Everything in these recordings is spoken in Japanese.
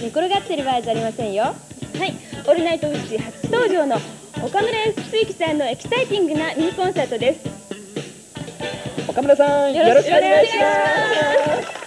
寝転がってる場合じゃありませんよ。はい「オールナイトフジ」初登場の岡村康之さんのエキサイティングなミニコンサートです。岡村さんよろしくお願いします。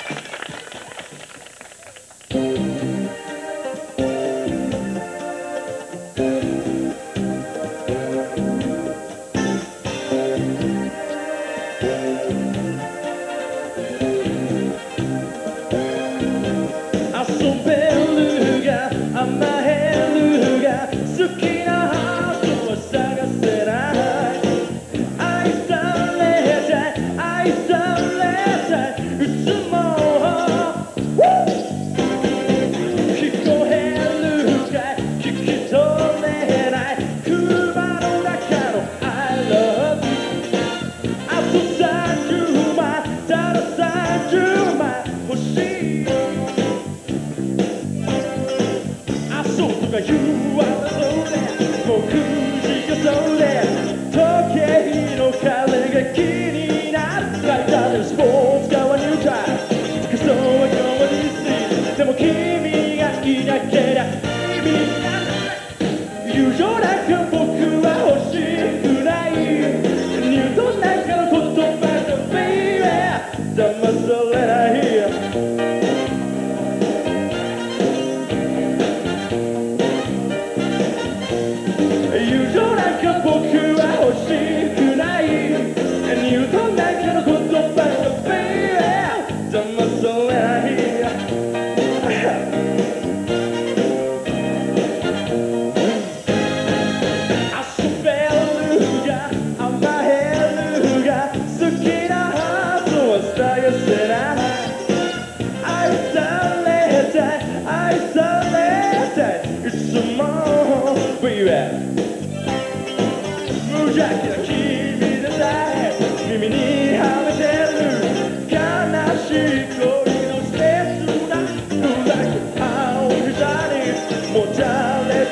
moćale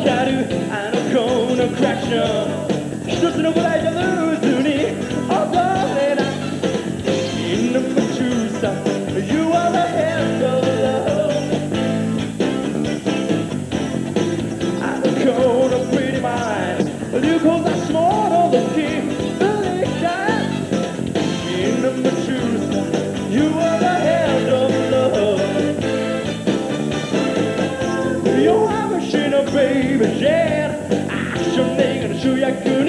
かる。あの子のクラクション。一つの答えじゃない。me. Ah, je m'aigre, je